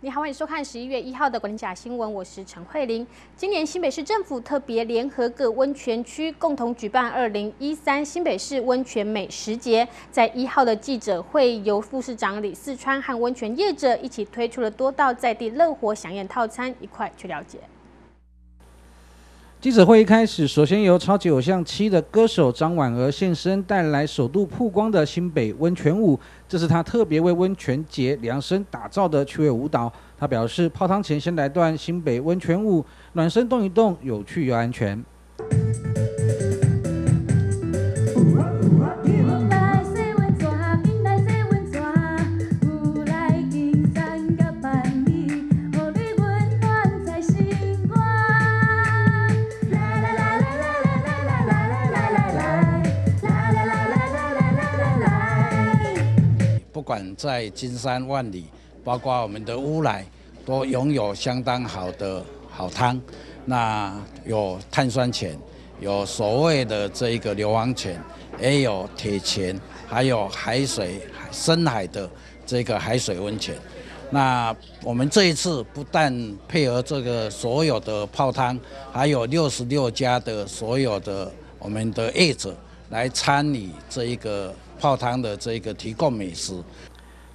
你好，欢迎收看十一月一号的《管理甲新闻》，我是陈慧玲。今年新北市政府特别联合各温泉区共同举办二零一三新北市温泉美食节，在一号的记者会，由副市长李四川和温泉业者一起推出了多道在地乐活响宴套餐，一块去了解。记者会一开始，首先由超级偶像七的歌手张婉儿现身，带来首度曝光的新北温泉舞。这是她特别为温泉节量身打造的趣味舞蹈。她表示，泡汤前先来段新北温泉舞，暖身动一动，有趣又安全。不管在金山万里，包括我们的乌来，都拥有相当好的好汤。那有碳酸泉，有所谓的这一个硫磺泉，也有铁泉，还有海水深海的这个海水温泉。那我们这一次不但配合这个所有的泡汤，还有六十六家的所有的我们的业者来参与这一个。泡汤的这个提供美食，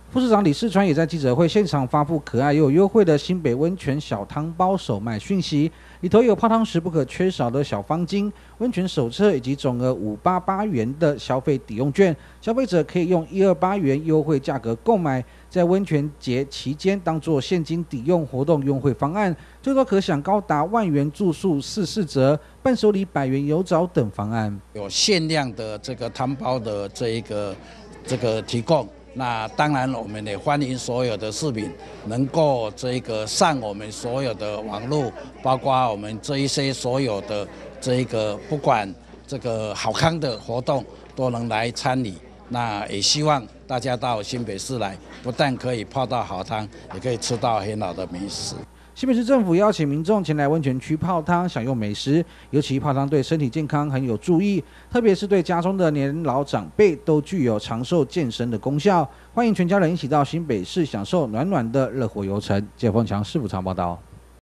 副市长李世川也在记者会现场发布可爱又有优惠的新北温泉小汤包手卖讯息，里头有泡汤时不可缺少的小方巾、温泉手册以及总额五八八元的消费抵用券，消费者可以用一二八元优惠价格购买，在温泉节期间当做现金抵用活动优惠方案，最多可享高达万元住宿四四折。伴手礼百元油枣等方案，有限量的这个汤包的这一个这个提供。那当然，我们也欢迎所有的市民能够这个上我们所有的网络，包括我们这一些所有的这个不管这个好康的活动都能来参与。那也希望大家到新北市来，不但可以泡到好汤，也可以吃到很好的美食。新北市政府邀请民众前来温泉区泡汤，享用美食。尤其泡汤对身体健康很有注意，特别是对家中的年老长辈都具有长寿健身的功效。欢迎全家人一起到新北市享受暖暖的热火游城。谢凤强市府长报道。